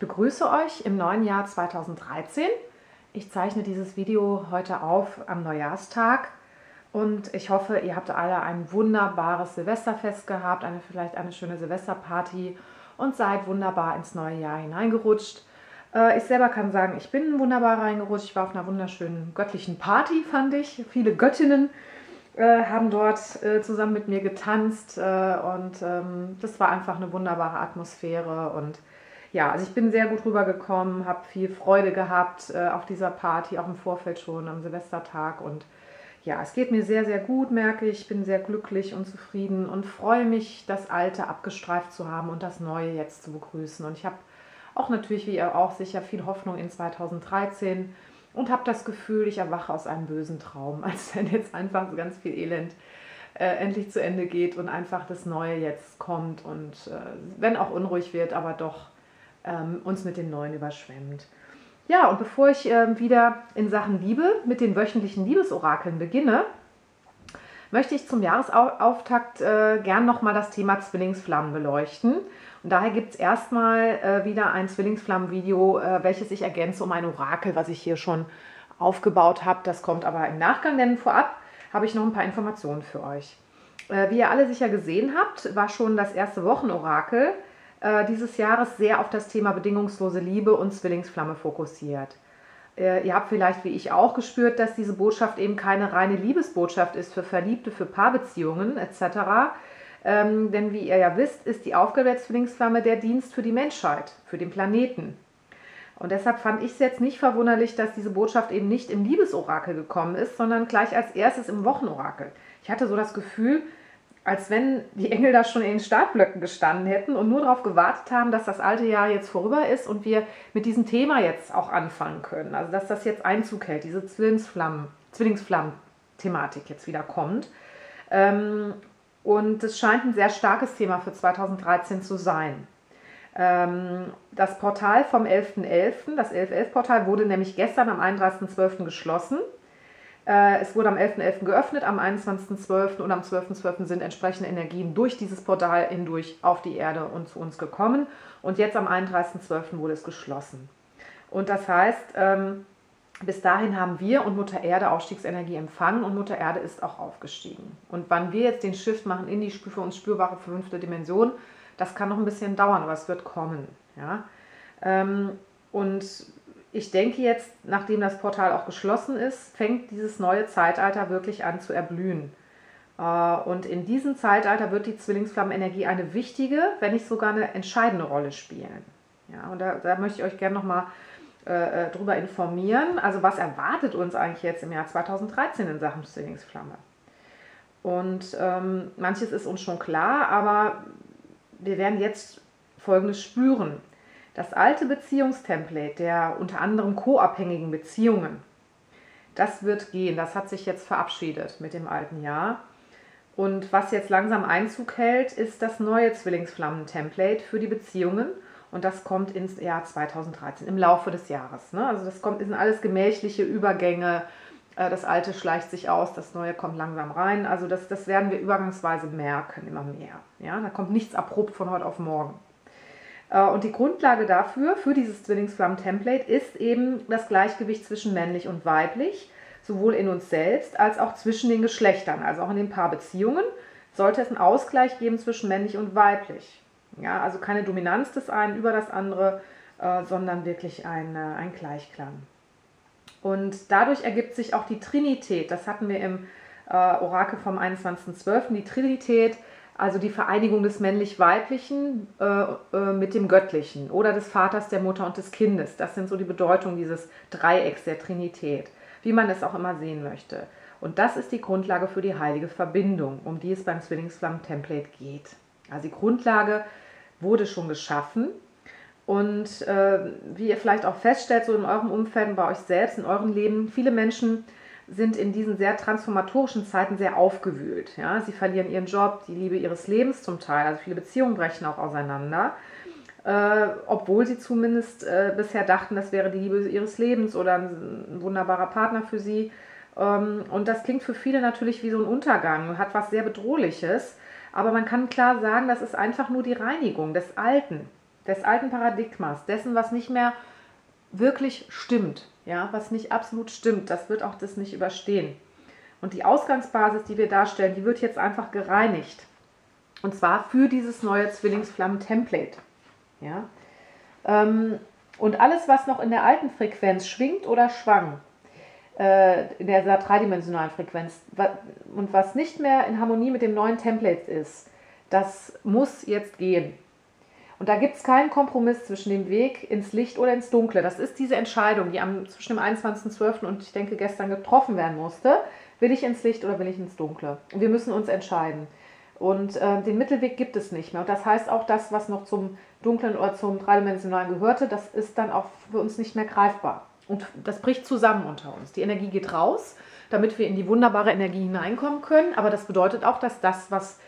Ich begrüße euch im neuen Jahr 2013. Ich zeichne dieses Video heute auf am Neujahrstag und ich hoffe, ihr habt alle ein wunderbares Silvesterfest gehabt, eine, vielleicht eine schöne Silvesterparty und seid wunderbar ins neue Jahr hineingerutscht. Äh, ich selber kann sagen, ich bin wunderbar reingerutscht. Ich war auf einer wunderschönen göttlichen Party, fand ich. Viele Göttinnen äh, haben dort äh, zusammen mit mir getanzt und ähm, das war einfach eine wunderbare Atmosphäre und ja, also ich bin sehr gut rübergekommen, habe viel Freude gehabt äh, auf dieser Party, auch im Vorfeld schon am Silvestertag. Und ja, es geht mir sehr, sehr gut, merke ich. Ich bin sehr glücklich und zufrieden und freue mich, das Alte abgestreift zu haben und das Neue jetzt zu begrüßen. Und ich habe auch natürlich, wie ihr auch sicher, viel Hoffnung in 2013 und habe das Gefühl, ich erwache aus einem bösen Traum, als wenn jetzt einfach so ganz viel Elend äh, endlich zu Ende geht und einfach das Neue jetzt kommt und äh, wenn auch unruhig wird, aber doch ähm, uns mit den Neuen überschwemmt. Ja, und bevor ich äh, wieder in Sachen Liebe mit den wöchentlichen Liebesorakeln beginne, möchte ich zum Jahresauftakt äh, gern nochmal das Thema Zwillingsflammen beleuchten. Und daher gibt es erstmal äh, wieder ein Zwillingsflammen-Video, äh, welches ich ergänze um ein Orakel, was ich hier schon aufgebaut habe. Das kommt aber im Nachgang, denn vorab habe ich noch ein paar Informationen für euch. Äh, wie ihr alle sicher gesehen habt, war schon das erste Wochenorakel äh, dieses Jahres sehr auf das Thema bedingungslose Liebe und Zwillingsflamme fokussiert. Äh, ihr habt vielleicht wie ich auch gespürt, dass diese Botschaft eben keine reine Liebesbotschaft ist für Verliebte, für Paarbeziehungen etc. Ähm, denn wie ihr ja wisst, ist die Aufgabe der Zwillingsflamme der Dienst für die Menschheit, für den Planeten. Und deshalb fand ich es jetzt nicht verwunderlich, dass diese Botschaft eben nicht im Liebesorakel gekommen ist, sondern gleich als erstes im Wochenorakel. Ich hatte so das Gefühl, als wenn die Engel da schon in den Startblöcken gestanden hätten und nur darauf gewartet haben, dass das alte Jahr jetzt vorüber ist und wir mit diesem Thema jetzt auch anfangen können. Also dass das jetzt Einzug hält, diese Zwillingsflammen, Zwillingsflammen-Thematik jetzt wieder kommt. Ähm, und es scheint ein sehr starkes Thema für 2013 zu sein. Ähm, das Portal vom 11.11., .11., das 11.11-Portal, wurde nämlich gestern am 31.12. geschlossen. Äh, es wurde am 11.11. .11. geöffnet, am 21.12. und am 12.12. .12. sind entsprechende Energien durch dieses Portal hindurch auf die Erde und zu uns gekommen. Und jetzt am 31.12. wurde es geschlossen. Und das heißt, ähm, bis dahin haben wir und Mutter Erde Ausstiegsenergie empfangen und Mutter Erde ist auch aufgestiegen. Und wann wir jetzt den Shift machen in die für uns spürbare fünfte Dimension, das kann noch ein bisschen dauern, aber es wird kommen. Ja? Ähm, und ich denke jetzt, nachdem das Portal auch geschlossen ist, fängt dieses neue Zeitalter wirklich an zu erblühen. Äh, und in diesem Zeitalter wird die Zwillingsflammenenergie eine wichtige, wenn nicht sogar eine entscheidende Rolle spielen. Ja, und da, da möchte ich euch gerne nochmal äh, äh, darüber informieren. Also was erwartet uns eigentlich jetzt im Jahr 2013 in Sachen Zwillingsflamme? Und ähm, manches ist uns schon klar, aber wir werden jetzt Folgendes spüren. Das alte Beziehungstemplate der unter anderem co-abhängigen Beziehungen, das wird gehen. Das hat sich jetzt verabschiedet mit dem alten Jahr. Und was jetzt langsam Einzug hält, ist das neue Zwillingsflammen-Template für die Beziehungen. Und das kommt ins Jahr 2013, im Laufe des Jahres. Ne? Also das kommt, sind alles gemächliche Übergänge. Äh, das Alte schleicht sich aus, das Neue kommt langsam rein. Also das, das werden wir übergangsweise merken, immer mehr. Ja? Da kommt nichts abrupt von heute auf morgen. Äh, und die Grundlage dafür, für dieses Zwillingsflammen-Template, ist eben das Gleichgewicht zwischen männlich und weiblich, sowohl in uns selbst als auch zwischen den Geschlechtern, also auch in den Paarbeziehungen, sollte es einen Ausgleich geben zwischen männlich und weiblich. Ja, also keine Dominanz des einen über das andere, äh, sondern wirklich ein, äh, ein Gleichklang. Und dadurch ergibt sich auch die Trinität. Das hatten wir im Orakel vom 21.12. Die Trinität also die Vereinigung des männlich-weiblichen äh, äh, mit dem Göttlichen oder des Vaters, der Mutter und des Kindes. Das sind so die Bedeutungen dieses Dreiecks der Trinität, wie man es auch immer sehen möchte. Und das ist die Grundlage für die heilige Verbindung, um die es beim Zwillingsflammen-Template geht. Also die Grundlage wurde schon geschaffen. Und äh, wie ihr vielleicht auch feststellt, so in eurem Umfeld bei euch selbst, in eurem Leben, viele Menschen sind in diesen sehr transformatorischen Zeiten sehr aufgewühlt. Ja? Sie verlieren ihren Job, die Liebe ihres Lebens zum Teil. Also viele Beziehungen brechen auch auseinander. Äh, obwohl sie zumindest äh, bisher dachten, das wäre die Liebe ihres Lebens oder ein, wunderbarer Partner für sie. Ähm, und das klingt für viele natürlich wie so ein Untergang, hat was sehr Bedrohliches. Aber man kann klar sagen, das ist einfach nur die Reinigung des Alten, des alten Paradigmas, dessen, was nicht mehr wirklich stimmt, ja, was nicht absolut stimmt, das wird auch das nicht überstehen. Und die Ausgangsbasis, die wir darstellen, die wird jetzt einfach gereinigt. Und zwar für dieses neue Zwillingsflammen-Template. Ja? Ähm, und alles, was noch in der alten Frequenz schwingt oder schwang, äh, in der dreidimensionalen Frequenz, und was nicht mehr in Harmonie mit dem neuen Template ist, das muss jetzt gehen. Und da gibt es keinen Kompromiss zwischen dem Weg ins Licht oder ins Dunkle. Das ist diese Entscheidung, die am, zwischen dem 21.12. und ich denke gestern getroffen werden musste. Will ich ins Licht oder will ich ins Dunkle? Wir müssen uns entscheiden. Und äh, den Mittelweg gibt es nicht mehr. Und das heißt auch, das, was noch zum Dunklen oder zum Dreidimensionalen gehörte, das ist dann auch für uns nicht mehr greifbar. Und das bricht zusammen unter uns. Die Energie geht raus, damit wir in die wunderbare Energie hineinkommen können. Aber das bedeutet auch, dass das, was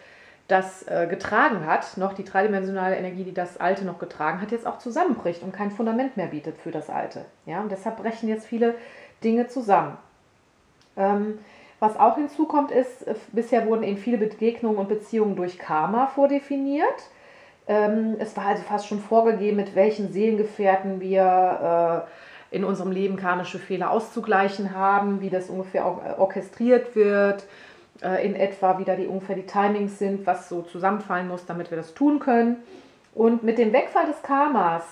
das äh, getragen hat, noch die dreidimensionale Energie, die das Alte noch getragen hat, jetzt auch zusammenbricht und kein Fundament mehr bietet für das Alte. Ja? Und deshalb brechen jetzt viele Dinge zusammen. Ähm, was auch hinzukommt, ist, äh, bisher wurden eben viele Begegnungen und Beziehungen durch Karma vordefiniert. Ähm, es war also fast schon vorgegeben, mit welchen Seelengefährten wir äh, in unserem Leben karmische Fehler auszugleichen haben, wie das ungefähr auch äh, orchestriert wird, äh, in etwa, wie da die, ungefähr die Timings sind, was so zusammenfallen muss, damit wir das tun können. Und mit dem Wegfall des Karmas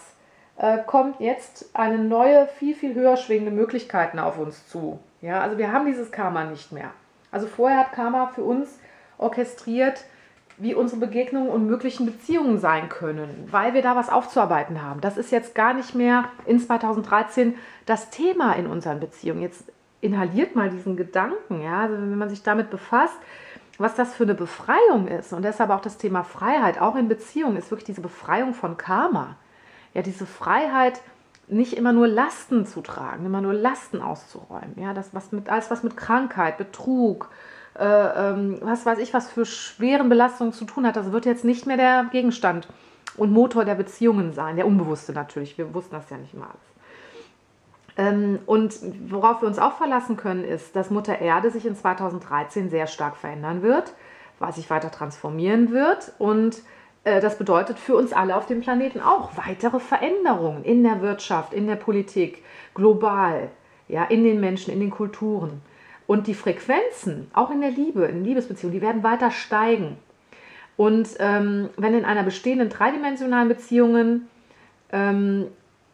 äh, kommt jetzt eine neue, viel, viel höher schwingende Möglichkeiten auf uns zu. Ja, also wir haben dieses Karma nicht mehr. Also vorher hat Karma für uns orchestriert, wie unsere Begegnungen und möglichen Beziehungen sein können, weil wir da was aufzuarbeiten haben. Das ist jetzt gar nicht mehr in 2013 das Thema in unseren Beziehungen. Jetzt inhaliert mal diesen Gedanken, ja, also wenn man sich damit befasst, was das für eine Befreiung ist und deshalb auch das Thema Freiheit, auch in Beziehungen, ist wirklich diese Befreiung von Karma. Ja, diese Freiheit, nicht immer nur Lasten zu tragen, immer nur Lasten auszuräumen. Ja, das was mit alles was mit Krankheit, Betrug, äh, ähm, was weiß ich, was für schweren Belastungen zu tun hat, das wird jetzt nicht mehr der Gegenstand und Motor der Beziehungen sein, der Unbewusste natürlich. Wir wussten das ja nicht mal alles. Ähm, und worauf wir uns auch verlassen können, ist, dass Mutter Erde sich in 2013 sehr stark verändern wird, was sich weiter transformieren wird und äh, das bedeutet für uns alle auf dem Planeten auch weitere Veränderungen in der Wirtschaft, in der Politik, global, ja, in den Menschen, in den Kulturen. Und die Frequenzen, auch in der Liebe, in Liebesbeziehungen, die werden weiter steigen. Und ähm, wenn in einer bestehenden dreidimensionalen Beziehung ähm,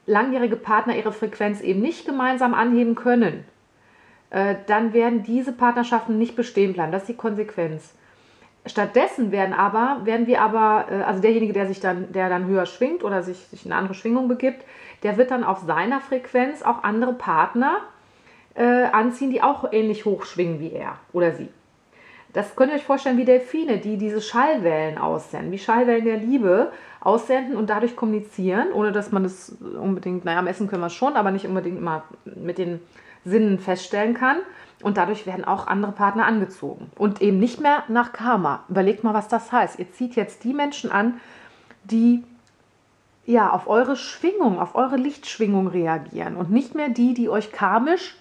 langjährige Partner ihre Frequenz eben nicht gemeinsam anheben können, äh, dann werden diese Partnerschaften nicht bestehen bleiben. Das ist die Konsequenz. Stattdessen werden aber, werden wir aber, äh, also derjenige, der sich dann, der dann höher schwingt oder sich, sich in eine andere Schwingung begibt, der wird dann auf seiner Frequenz auch andere Partner äh, anziehen, die auch ähnlich hoch schwingen wie er oder sie. Das könnt ihr euch vorstellen wie Delfine, die diese Schallwellen aussenden, wie Schallwellen der Liebe aussenden und dadurch kommunizieren, ohne dass man das unbedingt, naja, am Essen können wir es schon, aber nicht unbedingt immer mit den Sinnen feststellen kann. Und dadurch werden auch andere Partner angezogen. Und eben nicht mehr nach Karma. Überlegt mal, was das heißt. Ihr zieht jetzt die Menschen an, die ja auf eure Schwingung, auf eure Lichtschwingung reagieren und nicht mehr die, die euch karmisch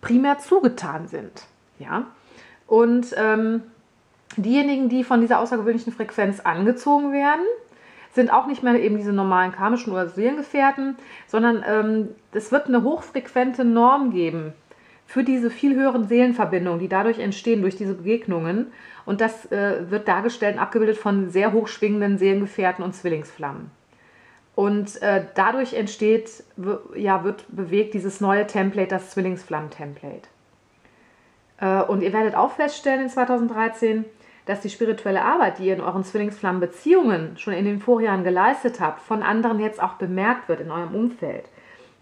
primär zugetan sind. Ja? Und ähm, diejenigen, die von dieser außergewöhnlichen Frequenz angezogen werden, sind auch nicht mehr eben diese normalen karmischen oder Seelengefährten, sondern ähm, es wird eine hochfrequente Norm geben für diese viel höheren Seelenverbindungen, die dadurch entstehen, durch diese Begegnungen. Und das äh, wird dargestellt und abgebildet von sehr hochschwingenden Seelengefährten und Zwillingsflammen. Und äh, dadurch entsteht, ja, wird bewegt dieses neue Template, das Zwillingsflammen-Template. Äh, und ihr werdet auch feststellen in 2013, dass die spirituelle Arbeit, die ihr in euren Zwillingsflammen-Beziehungen schon in den Vorjahren geleistet habt, von anderen jetzt auch bemerkt wird in eurem Umfeld.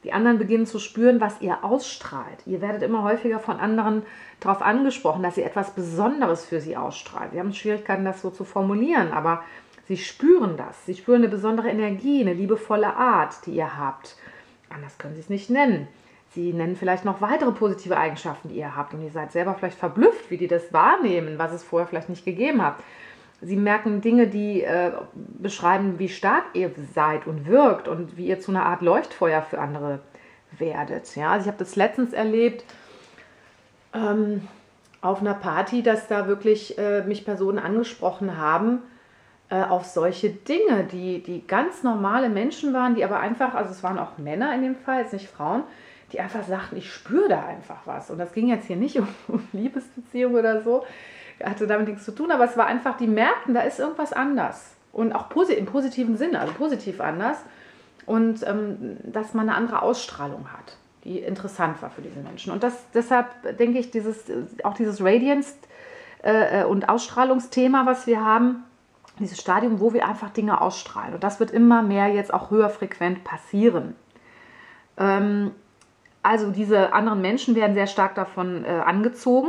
Die anderen beginnen zu spüren, was ihr ausstrahlt. Ihr werdet immer häufiger von anderen darauf angesprochen, dass ihr etwas Besonderes für sie ausstrahlt. Wir haben Schwierigkeiten, das so zu formulieren, aber sie spüren das. Sie spüren eine besondere Energie, eine liebevolle Art, die ihr habt. Anders können sie es nicht nennen. Sie nennen vielleicht noch weitere positive Eigenschaften, die ihr habt. Und ihr seid selber vielleicht verblüfft, wie die das wahrnehmen, was es vorher vielleicht nicht gegeben hat. Sie merken Dinge, die äh, beschreiben, wie stark ihr seid und wirkt und wie ihr zu einer Art Leuchtfeuer für andere werdet. Ja, also ich habe das letztens erlebt ähm, auf einer Party, dass da wirklich äh, mich Personen angesprochen haben, äh, auf solche Dinge, die, die ganz normale Menschen waren, die aber einfach, also es waren auch Männer in dem Fall, jetzt nicht Frauen, die einfach sagten, ich spüre da einfach was. Und das ging jetzt hier nicht um, um Liebesbeziehung oder so, hatte damit nichts zu tun, aber es war einfach, die merkten, da ist irgendwas anders. Und auch im positiven Sinne, also positiv anders. Und ähm, dass man eine andere Ausstrahlung hat, die interessant war für diese Menschen. Und das, deshalb denke ich, dieses, auch dieses Radiance äh, äh, und Ausstrahlungsthema, was wir haben, dieses Stadium, wo wir einfach Dinge ausstrahlen. Und das wird immer mehr jetzt auch höher frequent passieren. Ähm, also diese anderen Menschen werden sehr stark davon äh, angezogen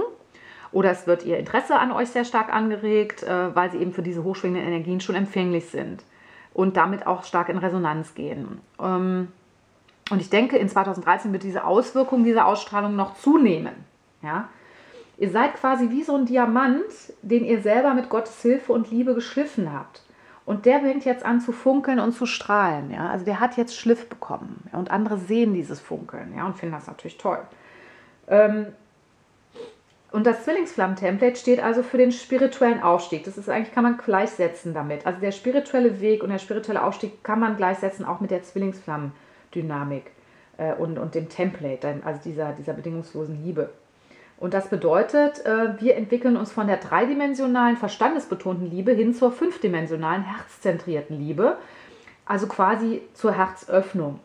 oder es wird ihr Interesse an euch sehr stark angeregt, äh, weil sie eben für diese hochschwingenden Energien schon empfänglich sind und damit auch stark in Resonanz gehen. Ähm, und ich denke, in 2013 wird diese Auswirkung dieser Ausstrahlung noch zunehmen. Ja? Ihr seid quasi wie so ein Diamant, den ihr selber mit Gottes Hilfe und Liebe geschliffen habt. Und der fängt jetzt an zu funkeln und zu strahlen. Ja? Also der hat jetzt Schliff bekommen. Und andere sehen dieses Funkeln ja? und finden das natürlich toll. Ähm, und das Zwillingsflammen-Template steht also für den spirituellen Aufstieg. Das ist eigentlich, kann man gleichsetzen damit. Also der spirituelle Weg und der spirituelle Aufstieg kann man gleichsetzen auch mit der Zwillingsflammen-Dynamik äh, und, und dem Template, also dieser, dieser bedingungslosen Liebe. Und das bedeutet, äh, wir entwickeln uns von der dreidimensionalen, verstandesbetonten Liebe hin zur fünfdimensionalen, herzzentrierten Liebe, also quasi zur Herzöffnung.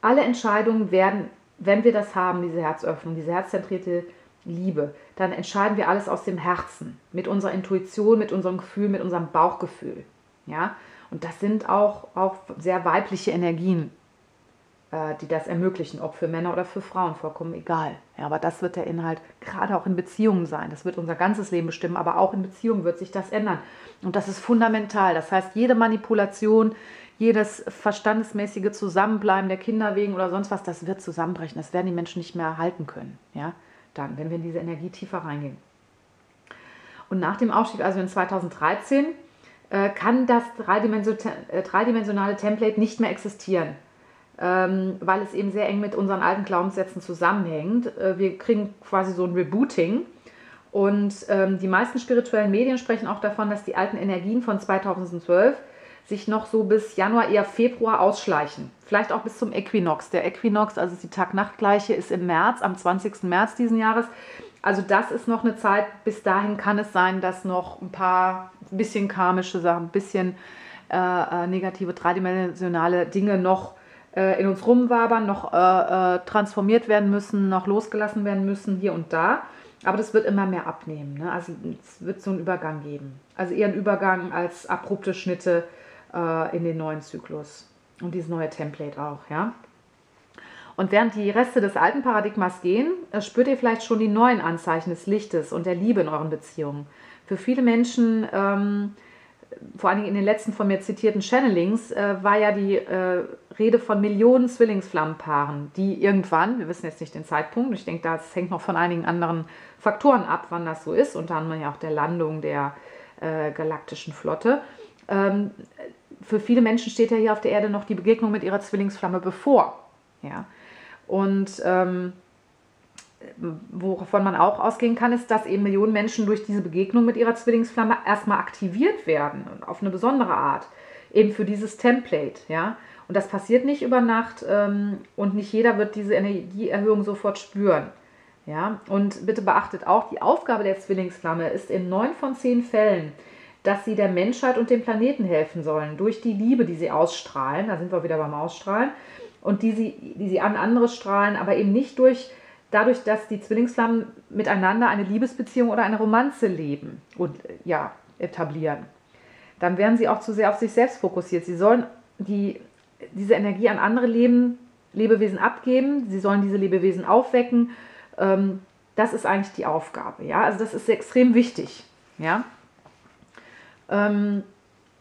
Alle Entscheidungen werden, wenn wir das haben, diese Herzöffnung, diese herzzentrierte Liebe, dann entscheiden wir alles aus dem Herzen, mit unserer Intuition, mit unserem Gefühl, mit unserem Bauchgefühl. Ja? Und das sind auch, auch sehr weibliche Energien. Äh, die das ermöglichen, ob für Männer oder für Frauen, vollkommen egal. Ja, aber das wird der Inhalt gerade auch in Beziehungen sein. Das wird unser ganzes Leben bestimmen, aber auch in Beziehungen wird sich das ändern. Und das ist fundamental. Das heißt, jede Manipulation, jedes verstandesmäßige Zusammenbleiben der Kinder wegen oder sonst was, das wird zusammenbrechen. Das werden die Menschen nicht mehr erhalten können. Ja, dann, wenn wir in diese Energie tiefer reingehen. Und nach dem Aufstieg, also in 2013, äh, kann das äh, dreidimensionale Template nicht mehr existieren ähm, weil es eben sehr eng mit unseren alten Glaubenssätzen zusammenhängt. Äh, wir kriegen quasi so ein Rebooting. Und ähm, die meisten spirituellen Medien sprechen auch davon, dass die alten Energien von 2012 sich noch so bis Januar, eher Februar ausschleichen. Vielleicht auch bis zum Äquinox. Der Äquinox, also die Tag-Nacht-Gleiche, ist im März, am 20. März diesen Jahres. Also das ist noch eine Zeit, bis dahin kann es sein, dass noch ein paar bisschen karmische Sachen, ein bisschen äh, äh negative, dreidimensionale Dinge noch in uns rumwabern, noch äh, äh, transformiert werden müssen, noch losgelassen werden müssen, hier und da. Aber das wird immer mehr abnehmen. Ne? Also es wird so einen Übergang geben. Also eher einen Übergang als abrupte Schnitte äh, in den neuen Zyklus. Und dieses neue Template auch, ja. Und während die Reste des alten Paradigmas gehen, äh, spürt ihr vielleicht schon die neuen Anzeichen des Lichtes und der Liebe in euren Beziehungen. Für viele Menschen ähm, vor allen Dingen in den letzten von mir zitierten Channelings, äh, war ja die äh, Rede von Millionen Zwillingsflammenpaaren, die irgendwann, wir wissen jetzt nicht den Zeitpunkt, ich denke, das hängt noch von einigen anderen Faktoren ab, wann das so ist, unter anderem ja auch der Landung der äh, galaktischen Flotte. Ähm, für viele Menschen steht ja hier auf der Erde noch die Begegnung mit ihrer Zwillingsflamme bevor. Ja? Und ähm, wovon man auch ausgehen kann, ist, dass eben Millionen Menschen durch diese Begegnung mit ihrer Zwillingsflamme erstmal aktiviert werden, auf eine besondere Art, eben für dieses Template, ja. Und das passiert nicht über Nacht ähm, und nicht jeder wird diese Energieerhöhung sofort spüren. Ja, und bitte beachtet auch, die Aufgabe der Zwillingsflamme ist in neun von zehn Fällen, dass sie der Menschheit und dem Planeten helfen sollen, durch die Liebe, die sie ausstrahlen, da sind wir wieder beim Ausstrahlen, und die sie, die sie an andere strahlen, aber eben nicht durch dadurch, dass die Zwillingsflammen miteinander eine Liebesbeziehung oder eine Romanze leben und ja, etablieren, dann werden sie auch zu sehr auf sich selbst fokussiert. Sie sollen die, diese Energie an andere Leben, Lebewesen abgeben, sie sollen diese Lebewesen aufwecken. Ähm, das ist eigentlich die Aufgabe. Ja? Also das ist extrem wichtig. Ja? Ähm,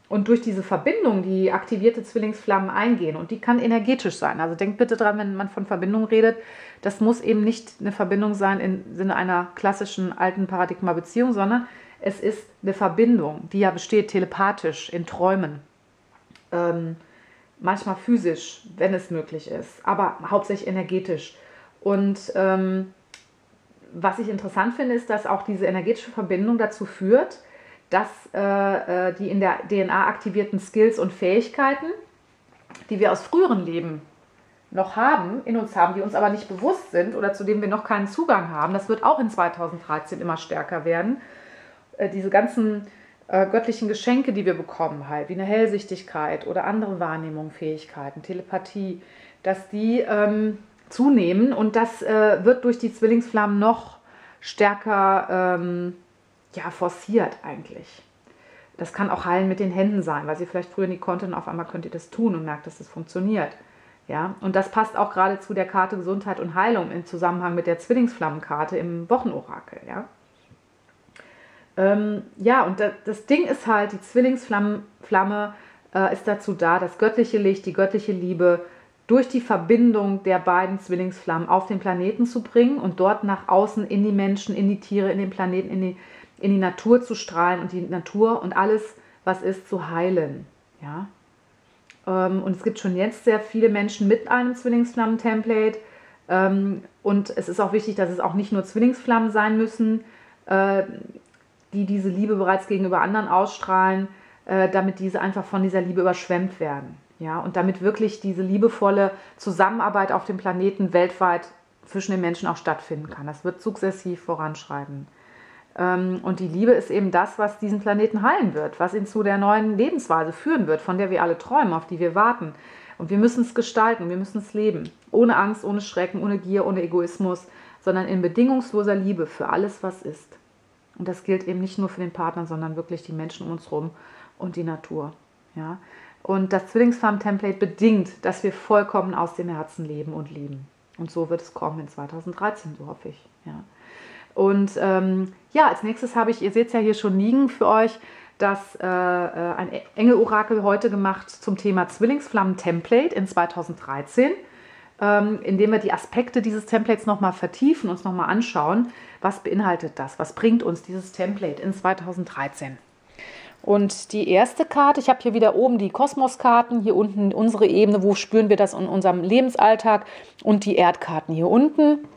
und durch diese Verbindung, die aktivierte Zwillingsflammen eingehen, und die kann energetisch sein. Also denkt bitte dran, wenn man von Verbindung redet, das muss eben nicht eine Verbindung sein im Sinne einer klassischen alten Paradigma-Beziehung, sondern es ist eine Verbindung, die ja besteht telepathisch in Träumen. Ähm, manchmal physisch, wenn es möglich ist, aber hauptsächlich energetisch. Und ähm, was ich interessant finde, ist, dass auch diese energetische Verbindung dazu führt, dass äh, äh die in der DNA aktivierten Skills und Fähigkeiten, die wir aus früheren Leben noch haben, in uns haben, die uns aber nicht bewusst sind oder zu denen wir noch keinen Zugang haben, das wird auch in 2013 immer stärker werden. Äh, diese ganzen äh, göttlichen Geschenke, die wir bekommen, halt, wie eine Hellsichtigkeit oder andere Wahrnehmung, Fähigkeiten, Telepathie, dass die ähm, zunehmen und das äh, wird durch die Zwillingsflammen noch stärker ähm, ja, forciert eigentlich. Das kann auch Heilen mit den Händen sein, weil sie vielleicht früher nicht konnten und auf einmal könnt ihr das tun und merkt, dass das funktioniert. Ja, und das passt auch gerade zu der Karte Gesundheit und Heilung im Zusammenhang mit der Zwillingsflammenkarte im Wochenorakel. Ja, ähm, ja und das, das, Ding ist halt, die Zwillingsflamme äh, ist dazu da, das göttliche Licht, die göttliche Liebe durch die Verbindung der beiden Zwillingsflammen auf den Planeten zu bringen und dort nach außen in die Menschen, in die Tiere, in den Planeten, in die, in die Natur zu strahlen und die Natur und alles, was ist, zu heilen. Ja, ähm, und es gibt schon jetzt sehr viele Menschen mit einem Zwillingsflammen-Template. Ähm, und es ist auch wichtig, dass es auch nicht nur Zwillingsflammen sein müssen, äh, die diese Liebe bereits gegenüber anderen ausstrahlen, äh, damit diese einfach von dieser Liebe überschwemmt werden. Ja, und damit wirklich diese liebevolle Zusammenarbeit auf dem Planeten weltweit zwischen den Menschen auch stattfinden kann. Das wird sukzessiv voranschreiten. Ähm, und die Liebe ist eben das, was diesen Planeten heilen wird, was ihn zu der neuen Lebensweise führen wird, von der wir alle träumen, auf die wir warten. Und wir müssen es gestalten, wir müssen es leben. Ohne Angst, ohne Schrecken, ohne Gier, ohne Egoismus, sondern in bedingungsloser Liebe für alles, was ist. Und das gilt eben nicht nur für den Partner, sondern wirklich die Menschen um uns herum und die Natur. Ja? Und das Zwillingsfarm-Template bedingt, dass wir vollkommen aus dem Herzen leben und lieben. Und so wird es kommen in 2013, so hoffe ich. Ja. Und ähm, ja, als nächstes habe ich, ihr seht es ja hier schon liegen für euch, das äh, äh ein Engel-Orakel heute gemacht zum Thema Zwillingsflammen-Template in 2013, ähm, indem wir die Aspekte dieses Templates nochmal vertiefen, uns nochmal anschauen, was beinhaltet das, was bringt uns dieses Template in 2013. Und die erste Karte, ich habe hier wieder oben die Kosmoskarten, hier unten unsere Ebene, wo spüren wir das in unserem Lebensalltag und die Erdkarten hier unten.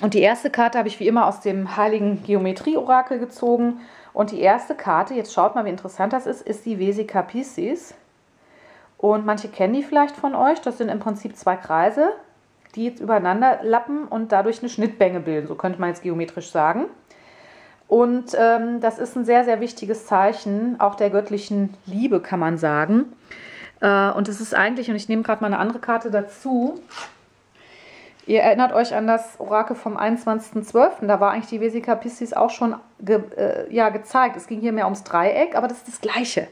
Und die erste Karte habe ich wie immer aus dem Heiligen Geometrie-Orakel gezogen. Und die erste Karte, jetzt schaut mal, wie interessant das ist, ist die Vesica Piscis. Und manche kennen die vielleicht von euch. Das sind im Prinzip zwei Kreise, die jetzt übereinander lappen und dadurch eine Schnittbänge bilden. So könnte man jetzt geometrisch sagen. Und ähm, das ist ein sehr, sehr wichtiges Zeichen, auch der göttlichen Liebe, kann man sagen. Äh, und es ist eigentlich, und ich nehme gerade mal eine andere Karte dazu, Ihr erinnert euch an das Orakel vom 21.12. Da war eigentlich die Vesica Piscis auch schon ge, äh, ja, gezeigt. Es ging hier mehr ums Dreieck, aber das ist das Gleiche.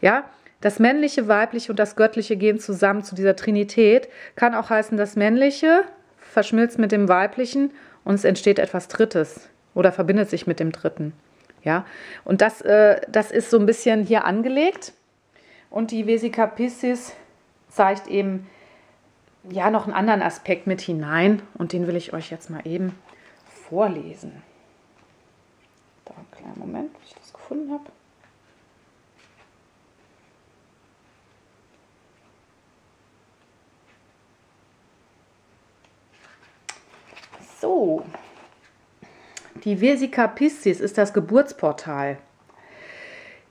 Ja, das männliche, weibliche und das göttliche gehen zusammen zu dieser Trinität. Kann auch heißen, das männliche verschmilzt mit dem weiblichen und es entsteht etwas Drittes oder verbindet sich mit dem Dritten. Ja, und das, äh, das ist so ein bisschen hier angelegt. Und die Vesica Piscis zeigt eben ja noch einen anderen Aspekt mit hinein und den will ich euch jetzt mal eben vorlesen. Da, einen kleinen Moment, bis ich das gefunden habe. So, die Vesica Piscis ist das Geburtsportal.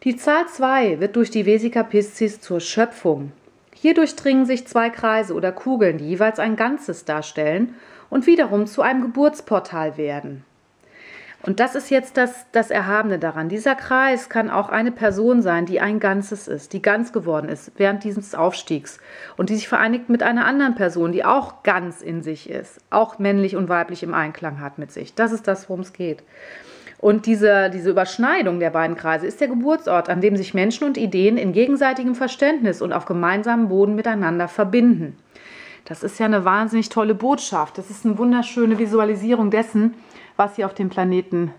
Die Zahl 2 wird durch die Vesica Piscis zur Schöpfung, hier durchdringen sich zwei Kreise oder Kugeln, die jeweils ein Ganzes darstellen und wiederum zu einem Geburtsportal werden. Und das ist jetzt das, das Erhabene daran. Dieser Kreis kann auch eine Person sein, die ein Ganzes ist, die ganz geworden ist während dieses Aufstiegs und die sich vereinigt mit einer anderen Person, die auch ganz in sich ist, auch männlich und weiblich im Einklang hat mit sich. Das ist das, worum es geht. Und diese, diese Überschneidung der beiden Kreise ist der Geburtsort, an dem sich Menschen und Ideen in gegenseitigem Verständnis und auf gemeinsamem Boden miteinander verbinden. Das ist ja eine wahnsinnig tolle Botschaft. Das ist eine wunderschöne Visualisierung dessen, was hier auf dem Planeten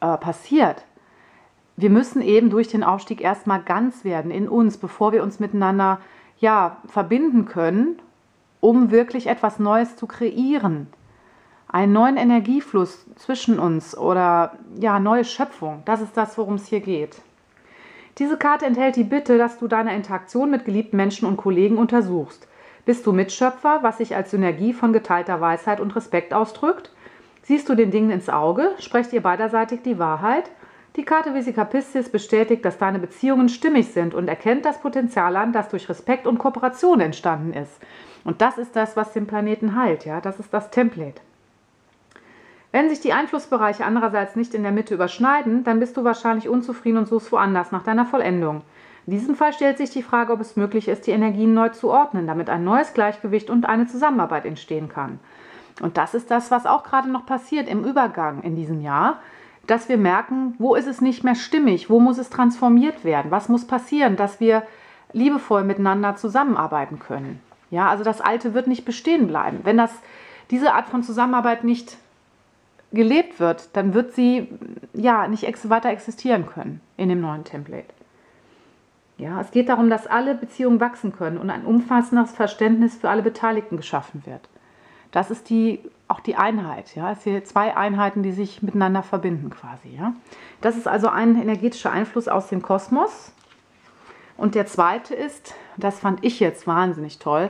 äh, passiert. Wir müssen eben durch den Aufstieg erstmal ganz werden in uns, bevor wir uns miteinander ja, verbinden können, um wirklich etwas Neues zu kreieren einen neuen Energiefluss zwischen uns oder ja, neue Schöpfung. Das ist das, worum es hier geht. Diese Karte enthält die Bitte, dass du deine Interaktion mit geliebten Menschen und Kollegen untersuchst. Bist du Mitschöpfer, was sich als Synergie von geteilter Weisheit und Respekt ausdrückt? Siehst du den Dingen ins Auge? Sprecht ihr beiderseitig die Wahrheit? Die Karte Vesica Piscis bestätigt, dass deine Beziehungen stimmig sind und erkennt das Potenzial an, das durch Respekt und Kooperation entstanden ist. Und das ist das, was den Planeten heilt, ja, das ist das Template. Wenn sich die Einflussbereiche andererseits nicht in der Mitte überschneiden, dann bist du wahrscheinlich unzufrieden und suchst woanders nach deiner Vollendung. In diesem Fall stellt sich die Frage, ob es möglich ist, die Energien neu zu ordnen, damit ein neues Gleichgewicht und eine Zusammenarbeit entstehen kann. Und das ist das, was auch gerade noch passiert im Übergang in diesem Jahr, dass wir merken, wo ist es nicht mehr stimmig, wo muss es transformiert werden, was muss passieren, dass wir liebevoll miteinander zusammenarbeiten können. Ja, also das Alte wird nicht bestehen bleiben. Wenn das, diese Art von Zusammenarbeit nicht gelebt wird, dann wird sie ja nicht ex weiter existieren können in dem neuen Template. Ja, es geht darum, dass alle Beziehungen wachsen können und ein umfassendes Verständnis für alle Beteiligten geschaffen wird. Das ist die, auch die Einheit. Ja? Es sind zwei Einheiten, die sich miteinander verbinden quasi. Ja? Das ist also ein energetischer Einfluss aus dem Kosmos. Und der zweite ist, das fand ich jetzt wahnsinnig toll,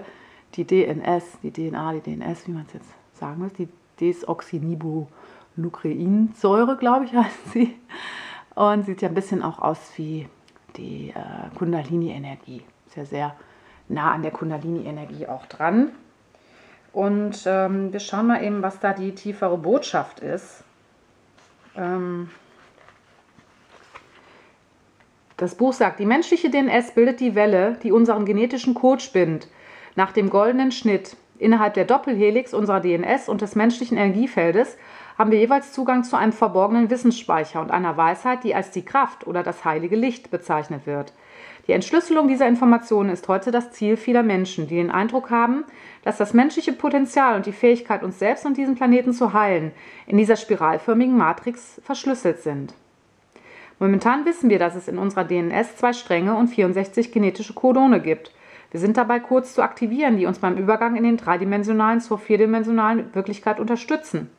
die DNS, die DNA, die DNS, wie man es jetzt sagen will, die Desoxynibonukleinsäure, glaube ich, heißt sie. Und sieht ja ein bisschen auch aus wie die äh, Kundalini-Energie. Ist ja sehr nah an der Kundalini-Energie auch dran. Und ähm, wir schauen mal eben, was da die tiefere Botschaft ist. Ähm das Buch sagt, die menschliche DNS bildet die Welle, die unseren genetischen Code spinnt, nach dem goldenen Schnitt. Innerhalb der Doppelhelix unserer DNS und des menschlichen Energiefeldes haben wir jeweils Zugang zu einem verborgenen Wissensspeicher und einer Weisheit, die als die Kraft oder das heilige Licht bezeichnet wird. Die Entschlüsselung dieser Informationen ist heute das Ziel vieler Menschen, die den Eindruck haben, dass das menschliche Potenzial und die Fähigkeit, uns selbst und diesen Planeten zu heilen, in dieser spiralförmigen Matrix verschlüsselt sind. Momentan wissen wir, dass es in unserer DNS zwei Stränge und 64 genetische Codone gibt. Wir sind dabei kurz zu aktivieren, die uns beim Übergang in den dreidimensionalen zur vierdimensionalen Wirklichkeit unterstützen.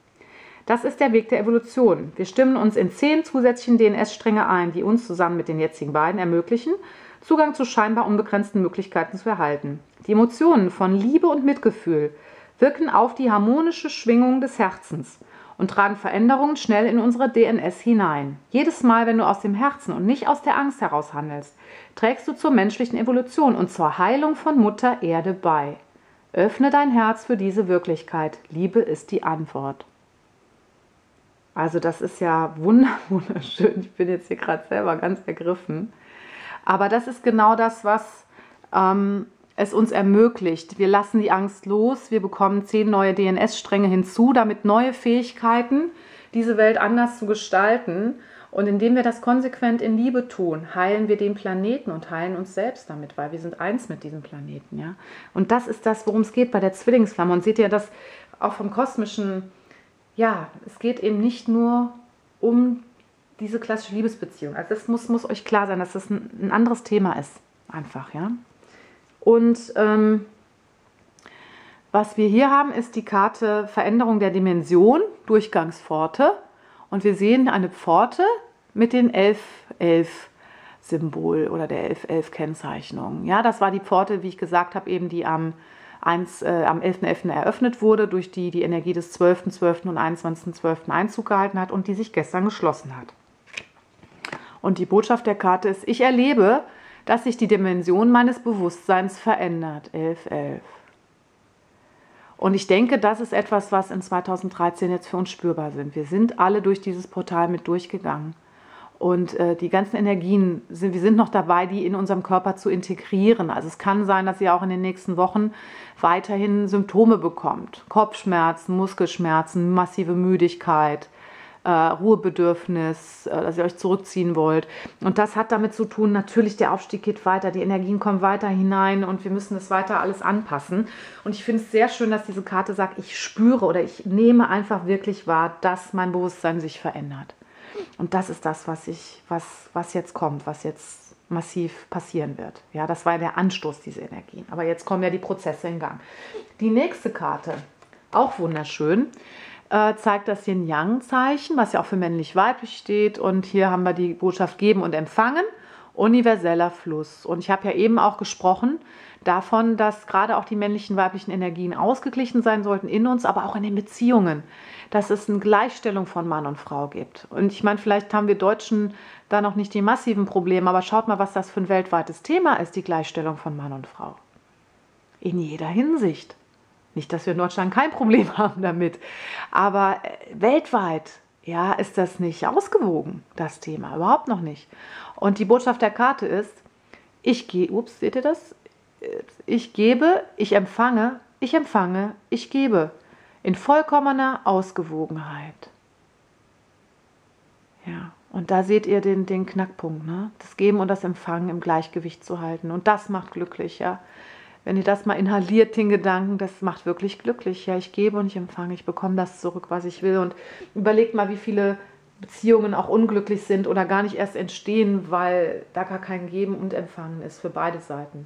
Das ist der Weg der Evolution. Wir stimmen uns in zehn zusätzlichen DNS-Stränge ein, die uns zusammen mit den jetzigen beiden ermöglichen, Zugang zu scheinbar unbegrenzten Möglichkeiten zu erhalten. Die Emotionen von Liebe und Mitgefühl wirken auf die harmonische Schwingung des Herzens und tragen Veränderungen schnell in unsere DNS hinein. Jedes Mal, wenn du aus dem Herzen und nicht aus der Angst heraus handelst, trägst du zur menschlichen Evolution und zur Heilung von Mutter Erde bei. Öffne dein Herz für diese Wirklichkeit. Liebe ist die Antwort. Also das ist ja wunderschön. Ich bin jetzt hier gerade selber ganz ergriffen. Aber das ist genau das, was ähm, es uns ermöglicht. Wir lassen die Angst los, wir bekommen zehn neue DNS-Stränge hinzu, damit neue Fähigkeiten, diese Welt anders zu gestalten. Und indem wir das konsequent in Liebe tun, heilen wir den Planeten und heilen uns selbst damit, weil wir sind eins mit diesem Planeten. Ja? Und das ist das, worum es geht bei der Zwillingsflamme. Und seht ihr das auch vom kosmischen, ja, es geht eben nicht nur um diese klassische Liebesbeziehung. Also das muss, muss euch klar sein, dass das ein, ein anderes Thema ist. Einfach, ja. Und ähm, was wir hier haben, ist die Karte Veränderung der Dimension, Durchgangspforte. Und wir sehen eine Pforte mit den 11-11 Symbol oder der 11-11-Kennzeichnung. Ja, das war die Pforte, wie ich gesagt habe, eben die am, 1, äh, am 11.11. .11. eröffnet wurde, durch die die Energie des 12.12. .12. und 21.12. Einzug gehalten hat und die sich gestern geschlossen hat. Und die Botschaft der Karte ist, ich erlebe, dass sich die Dimension meines Bewusstseins verändert. 1111. Und ich denke, das ist etwas, was in 2013 jetzt für uns spürbar sind. Wir sind alle durch dieses Portal mit durchgegangen. Und äh, die ganzen Energien, sind, wir sind noch dabei, die in unserem Körper zu integrieren. Also es kann sein, dass ihr auch in den nächsten Wochen weiterhin Symptome bekommt. Kopfschmerzen, Muskelschmerzen, massive Müdigkeit, äh, Ruhebedürfnis, äh, dass ihr euch zurückziehen wollt. Und das hat damit zu tun, natürlich der Aufstieg geht weiter, die Energien kommen weiter hinein und wir müssen das weiter alles anpassen. Und ich finde es sehr schön, dass diese Karte sagt, ich spüre oder ich nehme einfach wirklich wahr, dass mein Bewusstsein sich verändert. Und das ist das, was ich, was, was jetzt kommt, was jetzt massiv passieren wird. Ja, das war der Anstoß dieser Energien. Aber jetzt kommen ja die Prozesse in Gang. Die nächste Karte, auch wunderschön, äh, zeigt das Yin-Yang-Zeichen, was ja auch für männlich-weiblich steht. Und hier haben wir die Botschaft geben und empfangen, universeller Fluss. Und ich habe ja eben auch gesprochen, davon, dass gerade auch die männlichen, weiblichen Energien ausgeglichen sein sollten in uns, aber auch in den Beziehungen, dass es eine Gleichstellung von Mann und Frau gibt. Und ich meine, vielleicht haben wir Deutschen da noch nicht die massiven Probleme, aber schaut mal, was das für ein weltweites Thema ist, die Gleichstellung von Mann und Frau. In jeder Hinsicht. Nicht, dass wir in Deutschland kein Problem haben damit, aber äh, weltweit ja, ist das nicht ausgewogen, das Thema, überhaupt noch nicht. Und die Botschaft der Karte ist, ich gehe, ups, seht ihr das? Ich gebe, ich empfange, ich empfange, ich gebe. In vollkommener Ausgewogenheit. Ja, und da seht ihr den, den Knackpunkt, ne? Das Geben und das Empfangen im Gleichgewicht zu halten. Und das macht glücklich, ja. Wenn ihr das mal inhaliert, den Gedanken, das macht wirklich glücklich. Ja, ich gebe und ich empfange, ich bekomme das zurück, was ich will. Und überlegt mal, wie viele Beziehungen auch unglücklich sind oder gar nicht erst entstehen, weil da gar kein Geben und Empfangen ist für beide Seiten,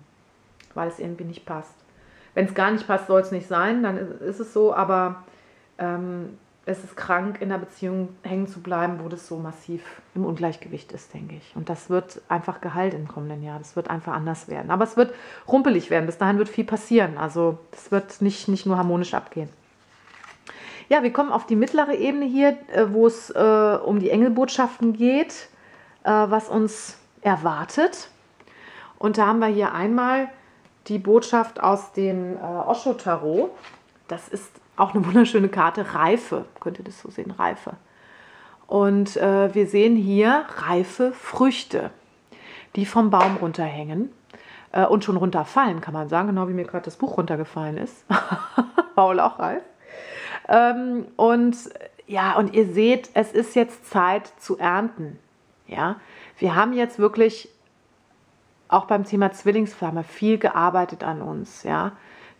weil es irgendwie nicht passt. Wenn es gar nicht passt, soll es nicht sein, dann ist es so, aber ähm, es ist krank, in einer Beziehung hängen zu bleiben, wo das so massiv im Ungleichgewicht ist, denke ich. Und das wird einfach geheilt im kommenden Jahr. Das wird einfach anders werden. Aber es wird rumpelig werden. Bis dahin wird viel passieren. Also es wird nicht, nicht nur harmonisch abgehen. Ja, wir kommen auf die mittlere Ebene hier, äh, wo es äh, um die Engelbotschaften geht, äh, was uns erwartet. Und da haben wir hier einmal die Botschaft aus dem äh, Osho-Tarot. Das ist auch eine wunderschöne Karte, Reife. Könnt ihr das so sehen, Reife. Und äh, wir sehen hier reife Früchte, die vom Baum runterhängen äh, und schon runterfallen, kann man sagen, genau wie mir gerade das Buch runtergefallen ist. Paul auch reif. Ähm, und ja, und ihr seht, es ist jetzt Zeit zu ernten. Ja, wir haben jetzt wirklich auch beim Thema Zwillingsflamme viel gearbeitet an uns. Ja,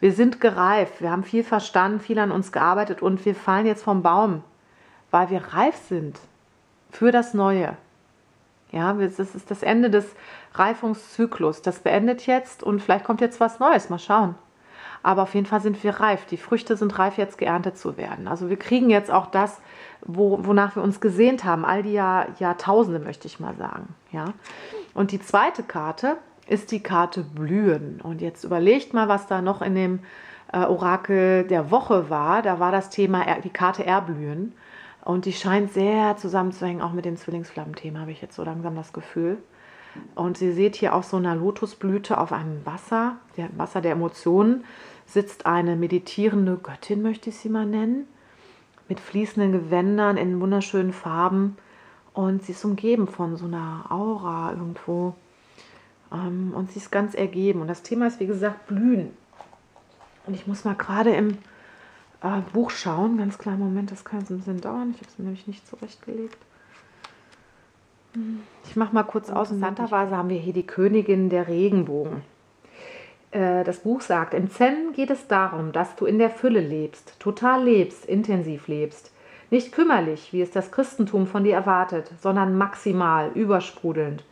wir sind gereift, wir haben viel verstanden, viel an uns gearbeitet und wir fallen jetzt vom Baum, weil wir reif sind für das Neue. Ja, das ist das Ende des Reifungszyklus. Das beendet jetzt und vielleicht kommt jetzt was Neues. Mal schauen. Aber auf jeden Fall sind wir reif. Die Früchte sind reif, jetzt geerntet zu werden. Also wir kriegen jetzt auch das, wo, wonach wir uns gesehnt haben, all die Jahr, Jahrtausende, möchte ich mal sagen. Ja. Und die zweite Karte ist die Karte Blühen. Und jetzt überlegt mal, was da noch in dem äh, Orakel der Woche war. Da war das Thema die Karte Erblühen. Und die scheint sehr zusammenzuhängen, auch mit dem Zwillingsflammenthema, habe ich jetzt so langsam das Gefühl. Und ihr seht hier auf so einer Lotusblüte auf einem Wasser, der Wasser der Emotionen, sitzt eine meditierende Göttin, möchte ich sie mal nennen, mit fließenden Gewändern in wunderschönen Farben. Und sie ist umgeben von so einer Aura irgendwo. Ähm, und sie ist ganz ergeben. Und das Thema ist, wie gesagt, Blühen. Und ich muss mal gerade im äh, Buch schauen. Ganz klar, Moment, das kann jetzt ein bisschen dauern. Ich habe es nämlich nicht zurechtgelegt. Hm, ich mache mal kurz aus. Interessanterweise haben wir hier die Königin der Regenbogen. Äh, das Buch sagt, im Zen geht es darum, dass du in der Fülle lebst, total lebst, intensiv lebst. Nicht kümmerlich, wie es das Christentum von dir erwartet, sondern maximal, übersprudelnd.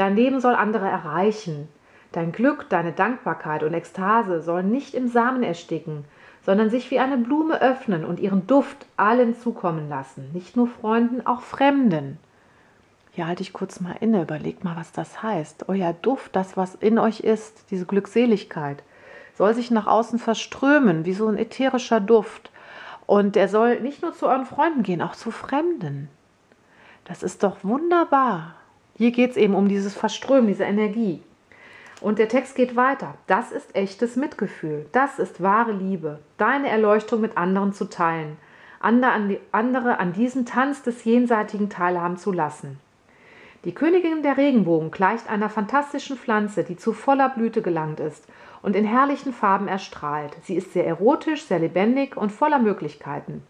Dein Leben soll andere erreichen. Dein Glück, deine Dankbarkeit und Ekstase sollen nicht im Samen ersticken, sondern sich wie eine Blume öffnen und ihren Duft allen zukommen lassen, nicht nur Freunden, auch Fremden. Hier halte ich kurz mal inne, überlegt mal, was das heißt. Euer Duft, das, was in euch ist, diese Glückseligkeit, soll sich nach außen verströmen, wie so ein ätherischer Duft. Und der soll nicht nur zu euren Freunden gehen, auch zu Fremden. Das ist doch wunderbar. Hier geht es eben um dieses Verströmen, diese Energie. Und der Text geht weiter. Das ist echtes Mitgefühl. Das ist wahre Liebe. Deine Erleuchtung mit anderen zu teilen. Andere an diesen Tanz des Jenseitigen teilhaben zu lassen. Die Königin der Regenbogen gleicht einer fantastischen Pflanze, die zu voller Blüte gelangt ist und in herrlichen Farben erstrahlt. Sie ist sehr erotisch, sehr lebendig und voller Möglichkeiten.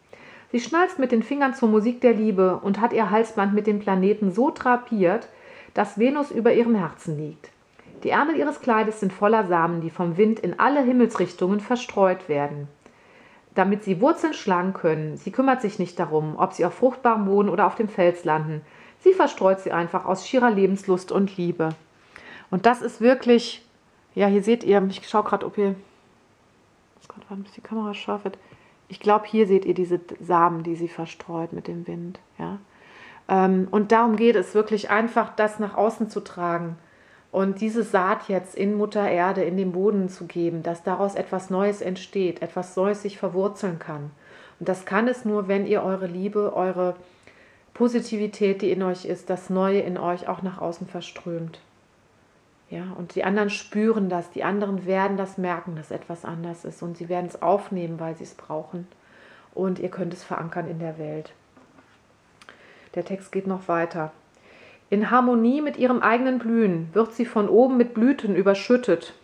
Sie schnalzt mit den Fingern zur Musik der Liebe und hat ihr Halsband mit dem Planeten so drapiert, dass Venus über ihrem Herzen liegt. Die Ärmel ihres Kleides sind voller Samen, die vom Wind in alle Himmelsrichtungen verstreut werden. Damit sie Wurzeln schlagen können, sie kümmert sich nicht darum, ob sie auf fruchtbarem Boden oder auf dem Fels landen. Sie verstreut sie einfach aus schierer Lebenslust und Liebe. Und das ist wirklich, ja, hier seht ihr, ich schaue gerade, ob ihr, muss gerade warten, bis die Kamera scharf wird. Ich glaube, hier seht ihr diese Samen, die sie verstreut mit dem Wind, ja. Ähm, und darum geht es wirklich einfach, das nach außen zu tragen, Und diese Saat jetzt in Mutter Erde, in den Boden zu geben, dass daraus etwas Neues entsteht, etwas Neues sich verwurzeln kann. Und das kann es nur, wenn ihr eure Liebe, eure Positivität, die in euch ist, das Neue in euch auch nach außen verströmt. Ja, und die anderen spüren das, die anderen werden das merken, dass etwas anders ist und sie werden es aufnehmen, weil sie es brauchen. Und ihr könnt es verankern in der Welt. Der Text geht noch weiter. In Harmonie mit ihrem eigenen Blühen wird sie von oben mit Blüten überschüttet.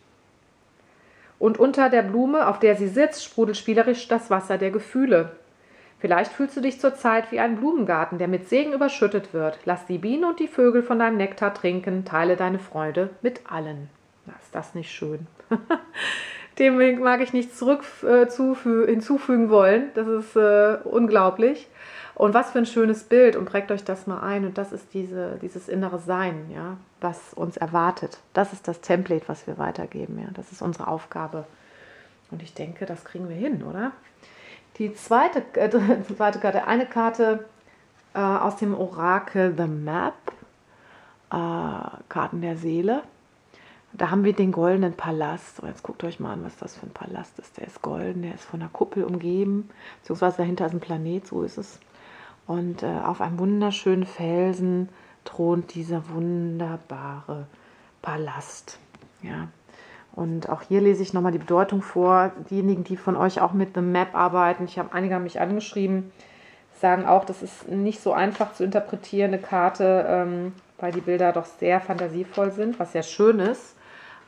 Und unter der Blume, auf der sie sitzt, sprudelt spielerisch das Wasser der Gefühle. Vielleicht fühlst du dich zurzeit wie ein Blumengarten, der mit Segen überschüttet wird. Lass die Bienen und die Vögel von deinem Nektar trinken, teile deine Freude mit allen. Na, ist das nicht schön? Dem mag ich nichts zurück äh, hinzufügen wollen. Das ist äh, unglaublich. Und was für ein schönes Bild und prägt euch das mal ein. Und das ist diese, dieses innere Sein, ja, was uns erwartet. Das ist das Template, was wir weitergeben. Ja. Das ist unsere Aufgabe. Und ich denke, das kriegen wir hin, oder? Die zweite, äh, zweite Karte, eine Karte äh, aus dem Orakel The Map, äh, Karten der Seele. Da haben wir den goldenen Palast. So, jetzt guckt euch mal an, was das für ein Palast ist. Der ist golden, der ist von einer Kuppel umgeben, beziehungsweise dahinter ist ein Planet, so ist es. Und äh, auf einem wunderschönen Felsen thront dieser wunderbare Palast. Ja. Und auch hier lese ich nochmal die Bedeutung vor. Diejenigen, die von euch auch mit The Map arbeiten, ich habe einige haben mich angeschrieben, sagen auch, das ist nicht so einfach zu interpretierende Karte, ähm, weil die Bilder doch sehr fantasievoll sind, was ja schön ist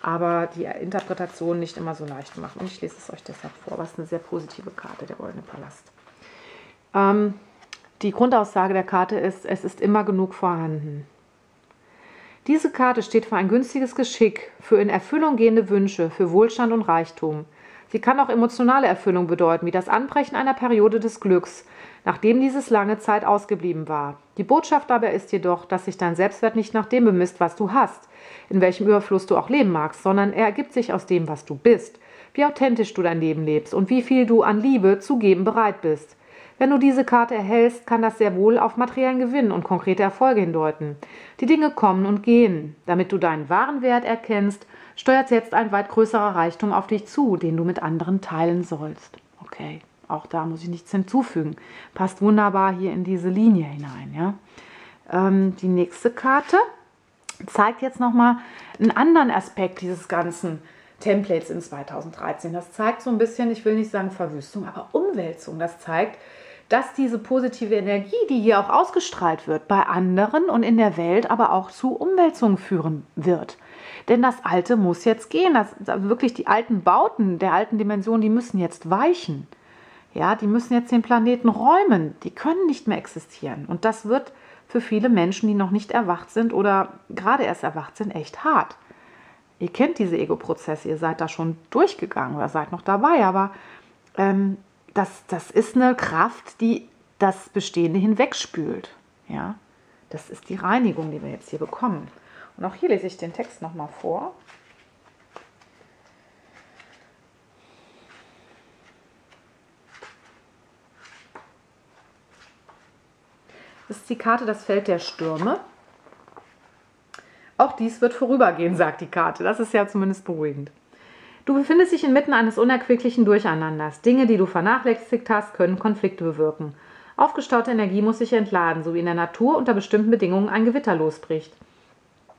aber die Interpretation nicht immer so leicht macht. Und ich lese es euch deshalb vor, was eine sehr positive Karte, der Goldene Palast. Ähm, die Grundaussage der Karte ist, es ist immer genug vorhanden. Diese Karte steht für ein günstiges Geschick, für in Erfüllung gehende Wünsche, für Wohlstand und Reichtum. Sie kann auch emotionale Erfüllung bedeuten, wie das Anbrechen einer Periode des Glücks, nachdem dieses lange Zeit ausgeblieben war. Die Botschaft dabei ist jedoch, dass sich dein Selbstwert nicht nach dem bemisst, was du hast, in welchem Überfluss du auch leben magst, sondern er ergibt sich aus dem, was du bist, wie authentisch du dein Leben lebst und wie viel du an Liebe zu geben bereit bist. Wenn du diese Karte erhältst, kann das sehr wohl auf materiellen Gewinn und konkrete Erfolge hindeuten. Die Dinge kommen und gehen. Damit du deinen wahren Wert erkennst, steuert jetzt ein weit größerer Reichtum auf dich zu, den du mit anderen teilen sollst. Okay, auch da muss ich nichts hinzufügen. Passt wunderbar hier in diese Linie hinein. Ja? Ähm, die nächste Karte zeigt jetzt nochmal einen anderen Aspekt dieses ganzen Templates in 2013. Das zeigt so ein bisschen, ich will nicht sagen Verwüstung, aber Umwälzung. Das zeigt, dass diese positive Energie, die hier auch ausgestrahlt wird, bei anderen und in der Welt aber auch zu Umwälzungen führen wird. Denn das Alte muss jetzt gehen. Das, wirklich die alten Bauten der alten Dimension, die müssen jetzt weichen. Ja, die müssen jetzt den Planeten räumen. Die können nicht mehr existieren. Und das wird für viele Menschen, die noch nicht erwacht sind oder gerade erst erwacht sind, echt hart. Ihr kennt diese Ego-Prozesse, ihr seid da schon durchgegangen oder seid noch dabei, aber ähm, das, das ist eine Kraft, die das Bestehende hinwegspült. Ja? Das ist die Reinigung, die wir jetzt hier bekommen. Und auch hier lese ich den Text nochmal vor. Das ist die Karte Das Feld der Stürme. Auch dies wird vorübergehen, sagt die Karte. Das ist ja zumindest beruhigend. Du befindest dich inmitten eines unerquicklichen Durcheinanders. Dinge, die du vernachlässigt hast, können Konflikte bewirken. Aufgestaute Energie muss sich entladen, so wie in der Natur unter bestimmten Bedingungen ein Gewitter losbricht.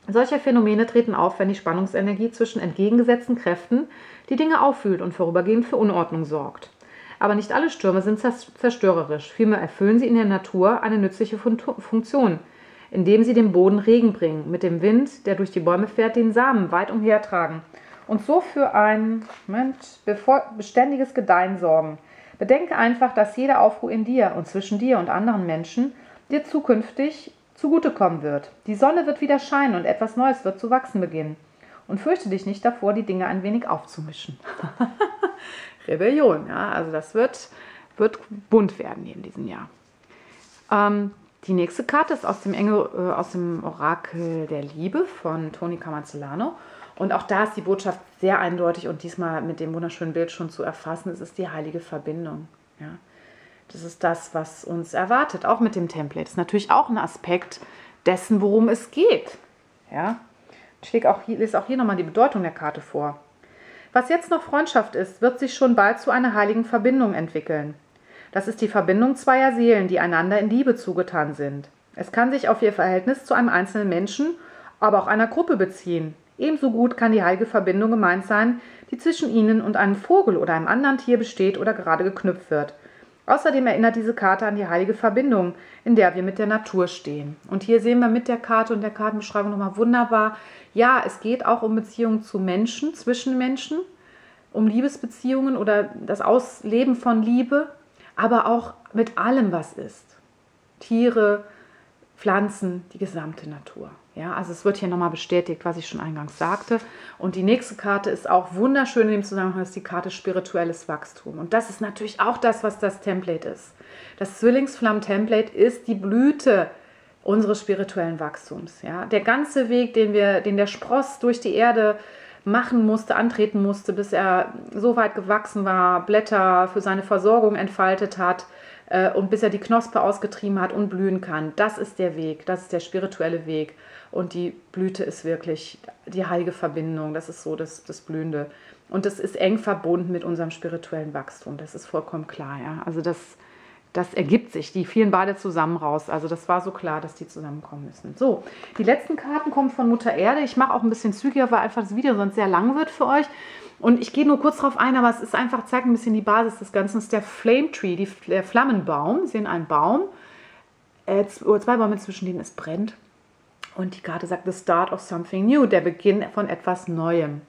Solche Phänomene treten auf, wenn die Spannungsenergie zwischen entgegengesetzten Kräften die Dinge auffühlt und vorübergehend für Unordnung sorgt. Aber nicht alle Stürme sind zerstörerisch, vielmehr erfüllen sie in der Natur eine nützliche Funktion, indem sie dem Boden Regen bringen, mit dem Wind, der durch die Bäume fährt, den Samen weit umhertragen und so für ein Moment, beständiges Gedeihen sorgen. Bedenke einfach, dass jeder Aufruhr in dir und zwischen dir und anderen Menschen dir zukünftig zugutekommen wird. Die Sonne wird wieder scheinen und etwas Neues wird zu wachsen beginnen. Und fürchte dich nicht davor, die Dinge ein wenig aufzumischen. Rebellion. Ja? Also das wird, wird bunt werden in diesem Jahr. Ähm, die nächste Karte ist aus dem, Engel, äh, aus dem Orakel der Liebe von Toni Camazzolano. Und auch da ist die Botschaft sehr eindeutig und diesmal mit dem wunderschönen Bild schon zu erfassen. Es ist die heilige Verbindung. Ja? Das ist das, was uns erwartet, auch mit dem Template. Das ist natürlich auch ein Aspekt dessen, worum es geht. Ja? Ich auch hier, lese auch hier nochmal die Bedeutung der Karte vor. Was jetzt noch Freundschaft ist, wird sich schon bald zu einer heiligen Verbindung entwickeln. Das ist die Verbindung zweier Seelen, die einander in Liebe zugetan sind. Es kann sich auf ihr Verhältnis zu einem einzelnen Menschen, aber auch einer Gruppe beziehen. Ebenso gut kann die heilige Verbindung gemeint sein, die zwischen ihnen und einem Vogel oder einem anderen Tier besteht oder gerade geknüpft wird. Außerdem erinnert diese Karte an die heilige Verbindung, in der wir mit der Natur stehen. Und hier sehen wir mit der Karte und der Kartenbeschreibung nochmal wunderbar, ja, es geht auch um Beziehungen zu Menschen, zwischen Menschen, um Liebesbeziehungen oder das Ausleben von Liebe, aber auch mit allem, was ist. Tiere, Pflanzen, die gesamte Natur. Ja, also es wird hier nochmal bestätigt, was ich schon eingangs sagte. Und die nächste Karte ist auch wunderschön in dem Zusammenhang, ist die Karte spirituelles Wachstum. Und das ist natürlich auch das, was das Template ist. Das Zwillingsflamm-Template ist die Blüte unseres spirituellen Wachstums. Ja, der ganze Weg, den wir, den der Spross durch die Erde machen musste, antreten musste, bis er so weit gewachsen war, Blätter für seine Versorgung entfaltet hat, äh, und bis er die Knospe ausgetrieben hat und blühen kann. Das ist der Weg, das ist der spirituelle Weg. Und die Blüte ist wirklich die heilige Verbindung, das ist so das, das Blühende. Und das ist eng verbunden mit unserem spirituellen Wachstum, das ist vollkommen klar. Ja? Also das, das ergibt sich, die fielen beide zusammen raus. Also das war so klar, dass die zusammenkommen müssen. So, die letzten Karten kommen von Mutter Erde. Ich mache auch ein bisschen zügiger, weil einfach das Video sonst sehr lang wird für euch. Und ich gehe nur kurz darauf ein, aber es ist einfach, zeigt ein bisschen die Basis des Ganzen. Es ist der Flame Tree, die, der Flammenbaum. Sie sehen einen Baum, äh, zwei Bäume, zwischen denen es brennt. Und die Karte sagt, the start of something new, der Beginn von etwas Neuem.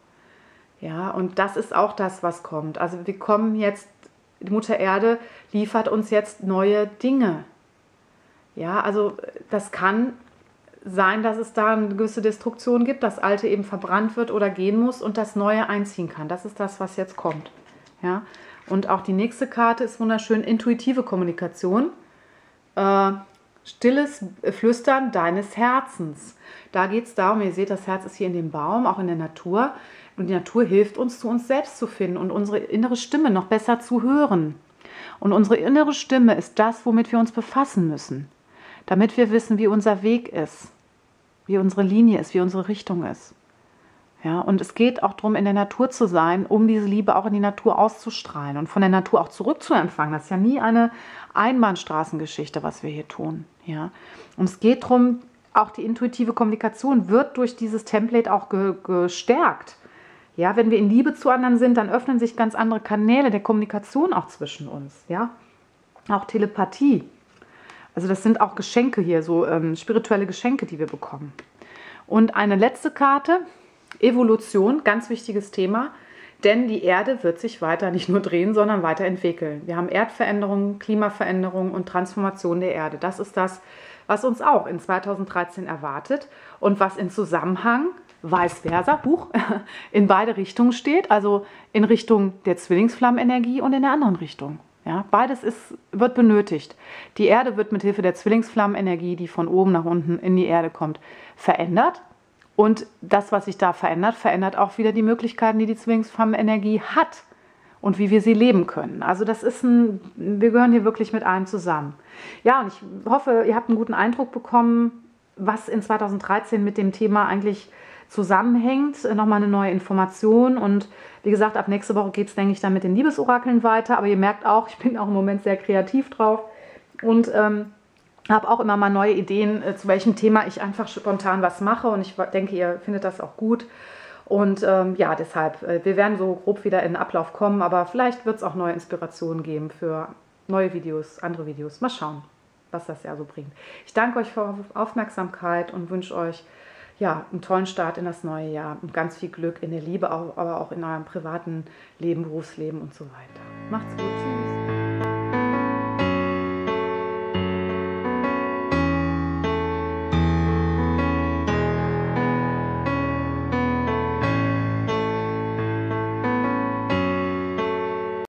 Ja, und das ist auch das, was kommt. Also wir kommen jetzt, die Mutter Erde liefert uns jetzt neue Dinge. Ja, also das kann sein, dass es da eine gewisse Destruktion gibt, das Alte eben verbrannt wird oder gehen muss und das Neue einziehen kann. Das ist das, was jetzt kommt. Ja? Und auch die nächste Karte ist wunderschön, intuitive Kommunikation. Äh, stilles Flüstern deines Herzens. Da geht es darum, ihr seht, das Herz ist hier in dem Baum, auch in der Natur. Und die Natur hilft uns, zu uns selbst zu finden und unsere innere Stimme noch besser zu hören. Und unsere innere Stimme ist das, womit wir uns befassen müssen damit wir wissen, wie unser Weg ist, wie unsere Linie ist, wie unsere Richtung ist. Ja, und es geht auch darum, in der Natur zu sein, um diese Liebe auch in die Natur auszustrahlen und von der Natur auch zurückzuempfangen. Das ist ja nie eine Einbahnstraßengeschichte, was wir hier tun. Ja, und es geht darum, auch die intuitive Kommunikation wird durch dieses Template auch ge gestärkt. Ja, wenn wir in Liebe zu anderen sind, dann öffnen sich ganz andere Kanäle der Kommunikation auch zwischen uns. Ja, auch Telepathie. Also das sind auch Geschenke hier, so ähm, spirituelle Geschenke, die wir bekommen. Und eine letzte Karte, Evolution, ganz wichtiges Thema, denn die Erde wird sich weiter nicht nur drehen, sondern weiterentwickeln. Wir haben Erdveränderungen, Klimaveränderungen und Transformation der Erde. Das ist das, was uns auch in 2013 erwartet und was in Zusammenhang vice versa, Buch, in beide Richtungen steht, also in Richtung der Zwillingsflammenergie und in der anderen Richtung. Ja, beides ist, wird benötigt. Die Erde wird mit Hilfe der Zwillingsflammenenergie, die von oben nach unten in die Erde kommt, verändert. Und das, was sich da verändert, verändert auch wieder die Möglichkeiten, die die Zwillingsflammenenergie hat und wie wir sie leben können. Also das ist ein, wir gehören hier wirklich mit allem zusammen. Ja, und ich hoffe, ihr habt einen guten Eindruck bekommen, was in 2013 mit dem Thema eigentlich zusammenhängt. Nochmal eine neue Information. Und wie gesagt, ab nächste Woche geht es, denke ich, dann mit den Liebesorakeln weiter. Aber ihr merkt auch, ich bin auch im Moment sehr kreativ drauf. Und ähm, habe auch immer mal neue Ideen, äh, zu welchem Thema ich einfach spontan was mache. Und ich denke, ihr findet das auch gut. Und ähm, ja, deshalb, äh, wir werden so grob wieder in den Ablauf kommen, aber vielleicht wird es auch neue Inspirationen geben für neue Videos, andere Videos. Mal schauen, was das ja so bringt. Ich danke euch für eure Aufmerksamkeit und wünsche euch ja, einen tollen Start in das neue Jahr und ganz viel Glück in der Liebe, aber auch in eurem privaten Leben, Berufsleben und so weiter. Macht's gut, tschüss.